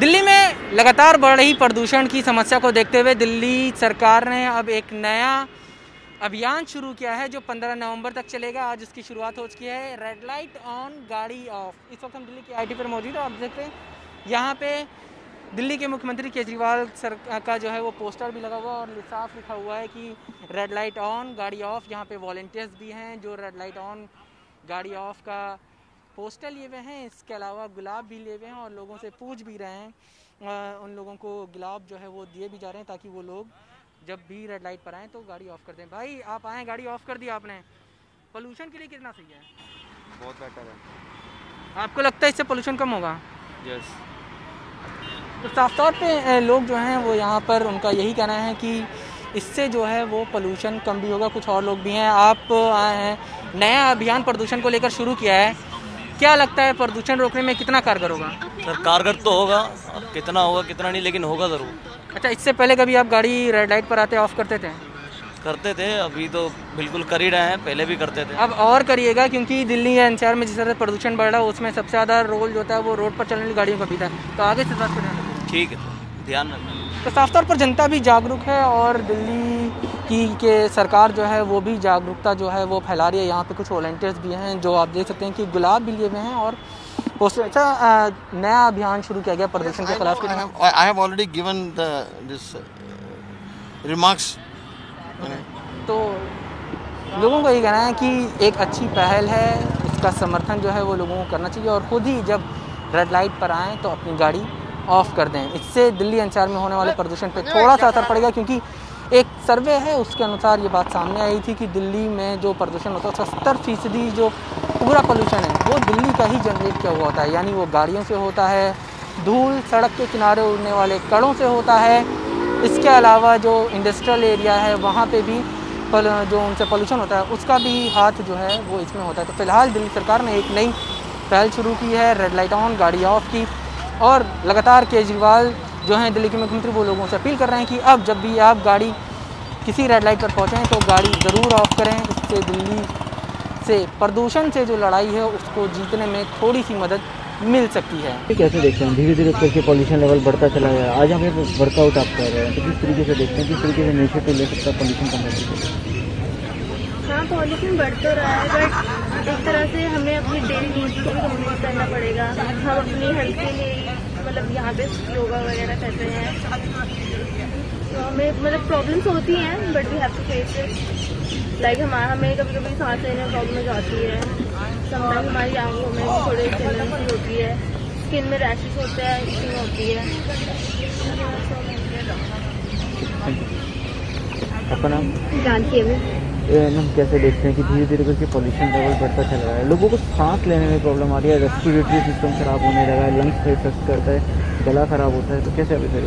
दिल्ली में लगातार बढ़ रही प्रदूषण की समस्या को देखते हुए दिल्ली सरकार ने अब एक नया अभियान शुरू किया है, जो 15 नवंबर तक चलेगा। आज उसकी शुरुआत हो चुकी है। रेड लाइट ऑन गाड़ी ऑफ़ इस वक्त हम दिल्ली के आईटी पर मौजूद है। आप देखते हैं, यहाँ पे दिल्ली के मुख्यमंत्री केजरीवाल सर का जो है वो पोस्टर भी लगा हुआ और साफ़ लिखा हुआ है कि रेड लाइट ऑन गाड़ी ऑफ़ यहाँ पे वॉल्टियर्स भी हैं, जो रेड लाइट ऑन गाड़ी ऑफ़ का पोस्टर लिए हुए हैं इसके अलावा गुलाब भी लिए हुए हैं और लोगों से पूछ भी रहे हैं। उन लोगों को गुलाब जो है वो दिए भी जा रहे हैं ताकि वो लोग जब भी रेड लाइट पर आएँ तो गाड़ी ऑफ़ कर दें। भाई आप आएँ गाड़ी ऑफ़ कर दी आपने। पोल्यूशन के लिए कितना सही है? बहुत बेटर है। आपको लगता है इससे पोल्यूशन कम होगा? यस तो साफ़ तौर पे लोग जो हैं वो यहाँ पर उनका यही कहना है कि इससे जो है वो पोल्यूशन कम भी होगा। कुछ और लोग भी हैं। आप आए हैं नया अभियान प्रदूषण को लेकर शुरू किया है। क्या लगता है प्रदूषण रोकने में कितना कारगर होगा? सर कारगर तो होगा अब कितना होगा कितना नहीं लेकिन होगा ज़रूर। अच्छा इससे पहले कभी आप गाड़ी रेड लाइट पर आते ऑफ़ करते थे? करते थे अभी तो बिल्कुल कर ही रहे हैं पहले भी करते थे। अब और करिएगा क्योंकि दिल्ली या एनसीआर में जिस तरह प्रदूषण बढ़ रहा है उसमें सबसे ज़्यादा रोल जो होता है वो रोड पर चलने वाली गाड़ियों का भी था। तो आगे से बात करें ठीक है। ध्यान रखना। तो साफ़ तौर पर जनता भी जागरूक है और दिल्ली की के सरकार जो है वो भी जागरूकता जो है वो फैला रही है। यहाँ पे कुछ वॉल्टियर्स भी हैं जो आप देख सकते हैं कि गुलाब भी लिए हुए हैं और पोस्टर अच्छा नया अभियान शुरू किया गया प्रदर्शन के खिलाफ I have already given this remarks तो लोगों को ये कहना है कि एक अच्छी पहल है इसका समर्थन जो है वो लोगों को करना चाहिए और खुद ही जब रेड लाइट पर आएँ तो अपनी गाड़ी ऑफ़ कर दें। इससे दिल्ली अंचार में होने वाले प्रदूषण पर थोड़ा सा असर पड़ेगा क्योंकि एक सर्वे है उसके अनुसार ये बात सामने आई थी कि दिल्ली में जो प्रदूषण होता है सत्तर फ़ीसदी जो पूरा पोल्यूशन है वो दिल्ली का ही जनरेट किया हुआ होता है? यानी वो गाड़ियों से होता है धूल सड़क के किनारे उड़ने वाले कड़ों से होता है। इसके अलावा जो इंडस्ट्रियल एरिया है वहाँ पे भी पल जो उनसे पोल्यूशन होता है उसका भी हाथ जो है वो इसमें होता है। तो फ़िलहाल दिल्ली सरकार ने एक नई पहल शुरू की है रेड लाइट ऑन गाड़ी ऑफ़ की। और लगातार केजरीवाल जो हैं दिल्ली के मुख्यमंत्री वो लोगों से अपील कर रहे हैं कि अब जब भी आप गाड़ी किसी रेड लाइट पर पहुँचें तो गाड़ी ज़रूर ऑफ़ करें। इससे दिल्ली से प्रदूषण से जो लड़ाई है उसको जीतने में थोड़ी सी मदद मिल सकती है। कैसे देखते हैं? धीरे धीरे करके पॉल्यूशन लेवल बढ़ता चला गया। आज हम वर्कआउट आप कर रहे हैं तो किस तरीके से देखते हैं? किस तरीके से इनिशिएटिव ले सकता है पॉल्यूशन कम करने हाँ पॉल्यूशन बढ़ तो रहा है बट एक तरह से हमें अपनी डेली नीड्स को भी कंप्लीट करना पड़ेगा। हम अपनी हेल्थ के लिए मतलब यहाँ पे योगा वगैरह कर रहे हैं। तो हमें मतलब प्रॉब्लम्स होती हैं but we have to face it like हमारा हमें कभी कभी सांस लेने में प्रॉब्लम हो जाती है। समटाइम हमारी आँखों में थोड़ी टेंडेंसी होती है। स्किन में रैशेस होते हैं स्किन होती है। अपना नाम? जानती है हम कैसे देखते हैं कि धीरे धीरे करके पॉल्यूशन लेवल बढ़ता चल रहा है। लोगों को सांस लेने में प्रॉब्लम आ रही है रेस्पिरेटरी सिस्टम खराब होने लगा है लंग्स पे इफ़ेक्ट करता है, गला खराब होता है तो कैसे अभी सर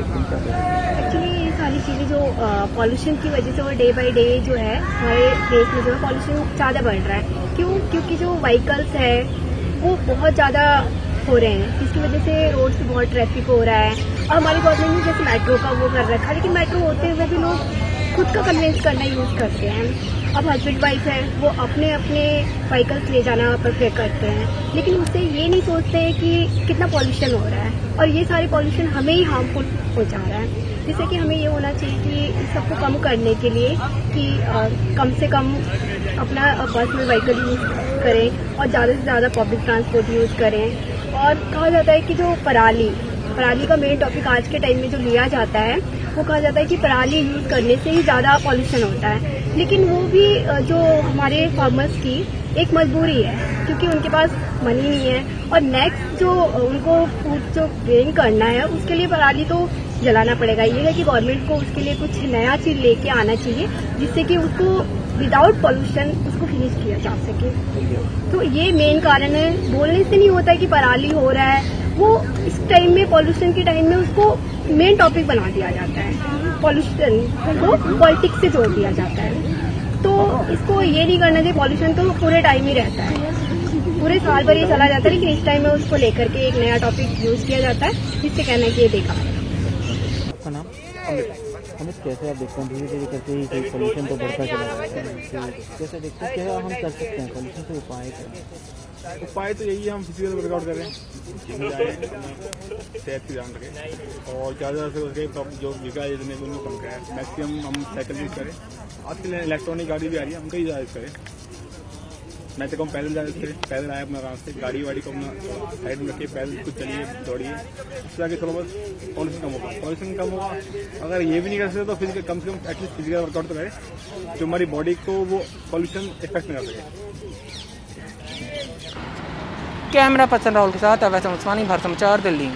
एक्चुअली ये सारी चीज़ें जो पॉल्यूशन की वजह से वो डे बाई डे जो है, हमारे देश में जो है पॉल्यूशन ज़्यादा बढ़ रहा है। क्यों? क्योंकि जो व्हीकल्स है, वो बहुत ज़्यादा हो रहे हैं। जिसकी वजह से रोड से बहुत ट्रैफ़िक हो रहा है। और हमारी गवर्नमेंट ने जैसे मेट्रो का वो कर रखा है, लेकिन मेट्रो होते हुए भी लोग खुद का कन्वेंस करना यूज़ करते हैं। अब हस्बैंड वाइफ है वो अपने अपने व्हीकल्स ले जाना प्रेफर करते हैं। लेकिन उससे ये नहीं सोचते हैं कि कितना पॉल्यूशन हो रहा है। और ये सारे पॉल्यूशन हमें ही हार्मफुल हो जा रहा है। जैसे कि हमें ये होना चाहिए कि सबको कम करने के लिए कि आ, कम से कम अपना में व्हीकल यूज़ करें और ज़्यादा से ज़्यादा पब्लिक ट्रांसपोर्ट यूज़ करें। और कहा जाता है कि जो पराली पराली का मेन टॉपिक आज के टाइम में जो लिया जाता है वो कहा जाता है कि पराली यूज़ करने से ही ज़्यादा पॉल्यूशन होता है। लेकिन वो भी जो हमारे फार्मर्स की एक मजबूरी है क्योंकि उनके पास मनी नहीं है। और नेक्स्ट जो उनको फ़ूड जो ग्रेन करना है उसके लिए पराली तो जलाना पड़ेगा। ये है कि गवर्नमेंट को उसके लिए कुछ नया चीज़ लेके आना चाहिए जिससे कि उसको विदाउट पॉल्यूशन उसको फिनिश किया जा सके। तो ये मेन कारण है। बोलने से नहीं होता है कि पराली हो रहा है वो इस टाइम में पॉल्यूशन के टाइम में उसको मेन टॉपिक बना दिया जाता है। पॉल्यूशन को पॉलिटिक्स से जोड़ दिया जाता है। तो इसको ये नहीं करना चाहिए पॉल्यूशन तो पूरे टाइम ही रहता है। पूरे साल भर ये चला जाता है, लेकिन इस टाइम में उसको लेकर के एक नया टॉपिक यूज़ किया जाता है, जिससे कहना है कि ये देखा अमित। कैसे आप देखते हैं? धीरे धीरे करके ही पॉल्यूशन तो बढ़ता चला जाता है। कैसे देखते हैं? क्या हम कर सकते हैं? पॉल्यूशन से उपाय करें उपाय तो यही है, हम फ़िज़िकल वर्कआउट करें जाएँ सेहत की ध्यान रखें। और ज़्यादा से उसके जो विका जितने को उनको कम करें मैक्सिमम हम साइकिल यूज़ करें। आजकल इलेक्ट्रॉनिक गाड़ी भी आ रही है उनका ही ज़्यादा करें मैं तो कहूँ पैदल यूज़ करें पैदल आए अपना आराम से गाड़ी वाड़ी को अपना साइड में रखिए पैदल कुछ चलिए, दौड़िए। उससे आगे थोड़ा बहुत पॉल्यूशन कम होगा। पॉल्यूशन कम होगा। अगर ये भी नहीं कर सकते तो फ़िज़िकल कम से कम एटलीस्ट फ़िज़िकल वर्कआउट तो करें, जो हमारी बॉडी को वो पॉल्यूशन इफ़ेक्ट नहीं कर सके। कैमरा पर्सन राहुल के साथ अवैध उस्मानी भारत समाचार दिल्ली।